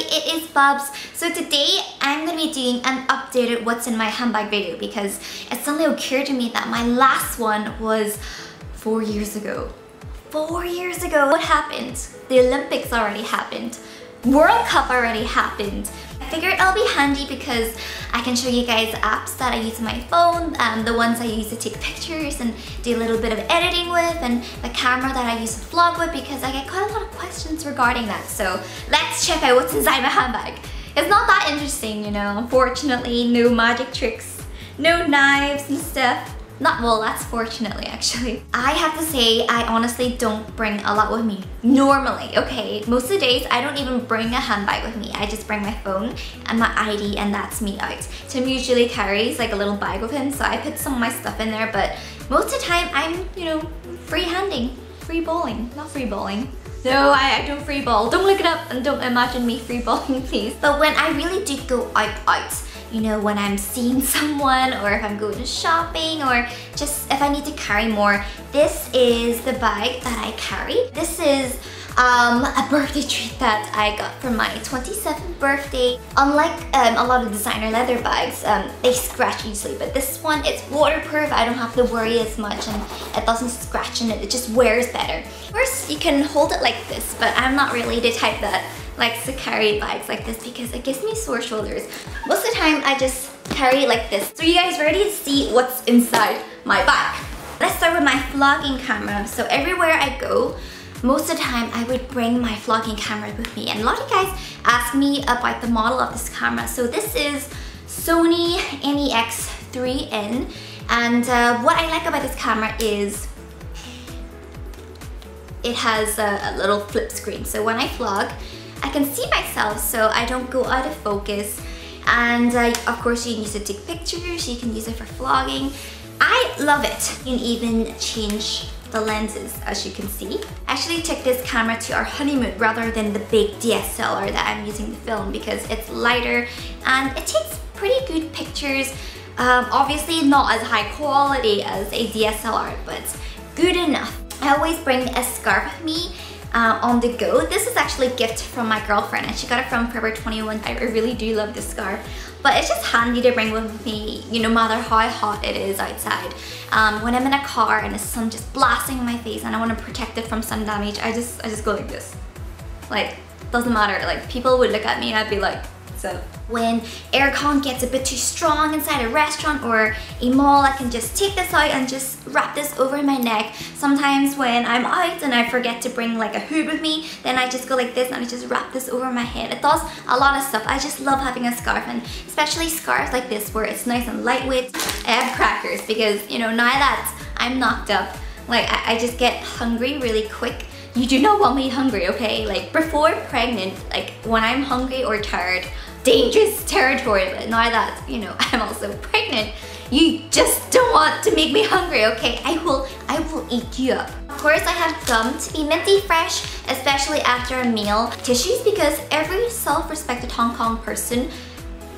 it is Bubz. So today I'm to be doing an updated what's in my handbag video because it suddenly occurred to me that my last one was four years ago. Four years ago. What happened? The Olympics already happened. World Cup already happened I figured it'll be handy because I can show you guys apps that I use on my phone, um, the ones I use to take pictures and do a little bit of editing with, and the camera that I use to vlog with because I get quite a lot of questions regarding that. So let's check out what's inside my handbag. It's not that interesting, you know, unfortunately, no magic tricks, no knives and stuff. Not well, that's fortunately actually. I have to say, I honestly don't bring a lot with me. Normally, okay? Most of the days, I don't even bring a handbag with me. I just bring my phone and my ID and that's me out. Tim usually carries like a little bag with him, so I put some of my stuff in there, but most of the time, I'm, you know, free-handing. Free bowling, not free bowling. No, I, I don't free ball. Don't look it up and don't imagine me free balling, please. But when I really do go out, out, you know, when I'm seeing someone or if I'm going to shopping or just if I need to carry more. This is the bag that I carry. This is um, a birthday treat that I got for my 27th birthday. Unlike um, a lot of designer leather bags, um, they scratch easily, but this one, it's waterproof. I don't have to worry as much and it doesn't scratch and it, it just wears better. First, you can hold it like this, but I'm not really the type that likes to carry bags like this because it gives me sore shoulders. Most of the time I just carry like this. So you guys ready to see what's inside my bag? Let's start with my vlogging camera. So everywhere I go, most of the time I would bring my vlogging camera with me and a lot of guys ask me about the model of this camera. So this is Sony NEX3N and uh, what I like about this camera is it has a, a little flip screen. So when I vlog, I can see myself so I don't go out of focus. And uh, of course you can use it to take pictures, you can use it for vlogging. I love it. You can even change the lenses as you can see. I actually took this camera to our honeymoon rather than the big DSLR that I'm using to film because it's lighter and it takes pretty good pictures. Um, obviously not as high quality as a DSLR but good enough. I always bring a scarf with me uh, on the go. This is actually a gift from my girlfriend and she got it from Forever 21. I really do love this scarf. But it's just handy to bring with me, you know, no matter how hot it is outside. Um, when I'm in a car and the sun just blasting in my face and I want to protect it from sun damage, I just, I just go like this. Like, doesn't matter. Like, people would look at me and I'd be like, so when aircon gets a bit too strong inside a restaurant or a mall, I can just take this out and just wrap this over my neck. Sometimes when I'm out and I forget to bring like a hood with me, then I just go like this and I just wrap this over my head. It does a lot of stuff. I just love having a scarf and especially scarves like this where it's nice and lightweight. I have crackers because, you know, now that I'm knocked up, like I, I just get hungry really quick you do not want me hungry, okay? Like before pregnant, like when I'm hungry or tired, dangerous territory, but now that, you know, I'm also pregnant, you just don't want to make me hungry, okay? I will, I will eat you up. Of course, I have gum to be minty fresh, especially after a meal. Tissues because every self-respected Hong Kong person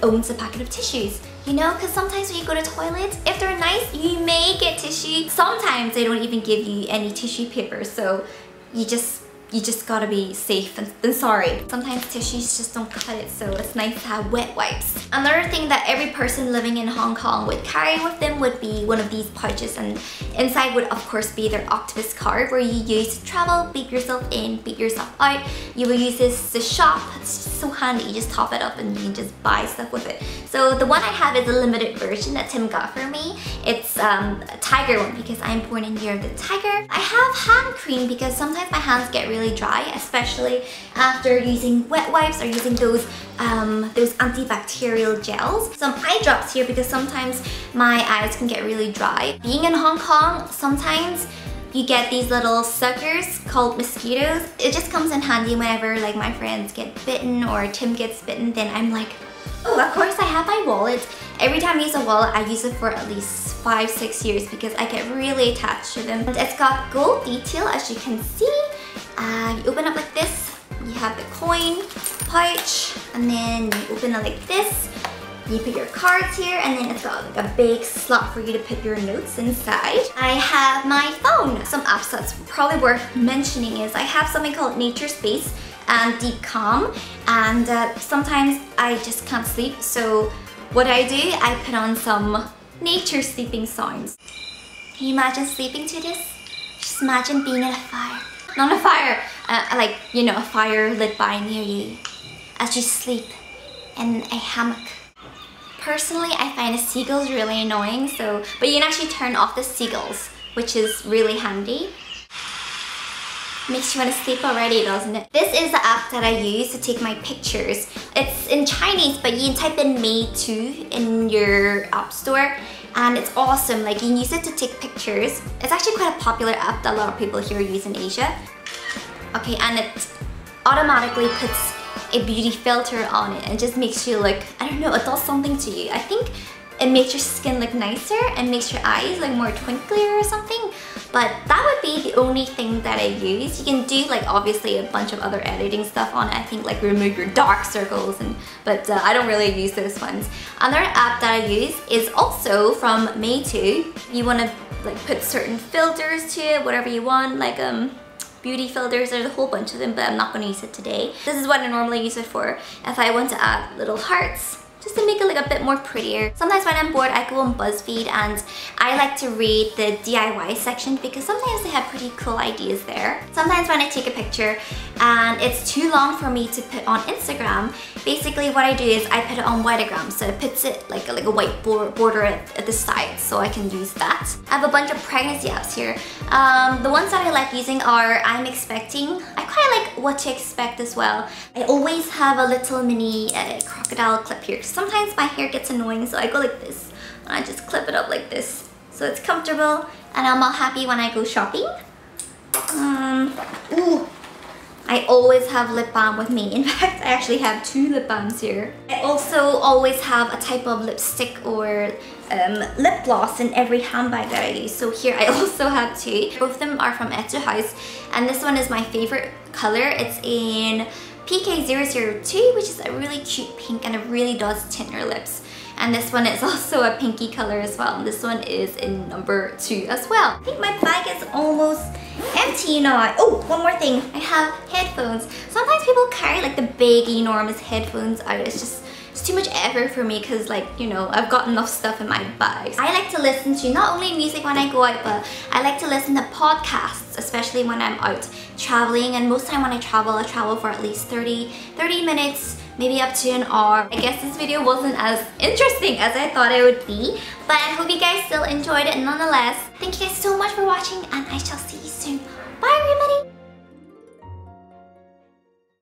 owns a packet of tissues. You know, because sometimes when you go to toilets, if they're nice, you may get tissue. Sometimes they don't even give you any tissue paper, so you just you just gotta be safe and, and, sorry. Sometimes tissues just don't cut it, so it's nice to have wet wipes. Another thing that every person living in Hong Kong would carry with them would be one of these pouches and inside would of course be their octopus card where you use to travel, beat yourself in, beat yourself out. You will use this to shop. It's so handy. You just top it up and you can just buy stuff with it. So the one I have is a limited version that Tim got for me. It's um, a tiger one because I'm born in year of the tiger. I have hand cream because sometimes my hands get really really dry, especially after using wet wipes or using those um, those antibacterial gels. Some eye drops here because sometimes my eyes can get really dry. Being in Hong Kong, sometimes you get these little suckers called mosquitoes. It just comes in handy whenever like my friends get bitten or Tim gets bitten, then I'm like, oh, of course I have my wallet. Every time I use a wallet, I use it for at least five, six years because I get really attached to them. And it's got gold detail as you can see. Uh, you open up like this, you have the coin pouch, and then you open it like this. You put your cards here, and then it's got like a big slot for you to put your notes inside. I have my phone. Some apps that's probably worth mentioning is I have something called Nature Space. and deep calm and uh, sometimes I just can't sleep so what I do, I put on some nature sleeping sounds. Can you imagine sleeping to this? Just imagine being at a fire. Not a fire, uh, like, you know, a fire lit by near you as you sleep in a hammock. Personally, I find the seagulls really annoying, so but you can actually turn off the seagulls, which is really handy. Makes you want to sleep already, doesn't it? This is the app that I use to take my pictures. It's in Chinese, but you can type in Meitu in your app store and it's awesome. Like you can use it to take pictures. It's actually quite a popular app that a lot of people here use in Asia. Okay, and it automatically puts a beauty filter on it and just makes you look, I don't know, it does something to you. I think it makes your skin look nicer and makes your eyes look more twinklier or something. But that would be the only thing that I use. You can do like obviously a bunch of other editing stuff on it. I think like remove your dark circles and but uh, I don't really use those ones. Another app that I use is also from Meitu. You want to like put certain filters to it, whatever you want, like um beauty filters. There's a whole bunch of them, but I'm not going to use it today. This is what I normally use it for. If I want to add little hearts, just to make it look a bit more prettier. Sometimes when I'm bored, I go on BuzzFeed and I like to read the DIY section because sometimes they have pretty cool ideas there. Sometimes when I take a picture and it's too long for me to put on Instagram, basically what I do is I put it on Whitagram, so it puts it like, like a white border at, at the side so I can use that. I have a bunch of pregnancy apps here. Um, the ones that I like using are I'm Expecting. I quite like What to Expect as well. I always have a little mini uh, crocodile clip here sometimes my hair gets annoying so I go like this and I just clip it up like this so it's comfortable and I'm all happy when I go shopping um, ooh, I always have lip balm with me. In fact, I actually have two lip balms here. I also always have a type of lipstick or um, lip gloss in every handbag that I use. So here I also have two. Both of them are from Etude House and this one is my favorite color. It's in PK002, which is a really cute pink and it really does tint your lips. And this one is also a pinky color as well. And this one is in number two as well. I think my bag is almost empty now. Oh, one more thing. I have headphones. Sometimes people carry like the big, enormous headphones out. It's just too much effort for me because like, you know, I've got enough stuff in my bag. I like to listen to not only music when I go out, but I like to listen to podcasts, especially when I'm out traveling. And most time when I travel, I travel for at least 30, 30 minutes, maybe up to an hour. I guess this video wasn't as interesting as I thought it would be, but I hope you guys still enjoyed it nonetheless. Thank you guys so much for watching and I shall see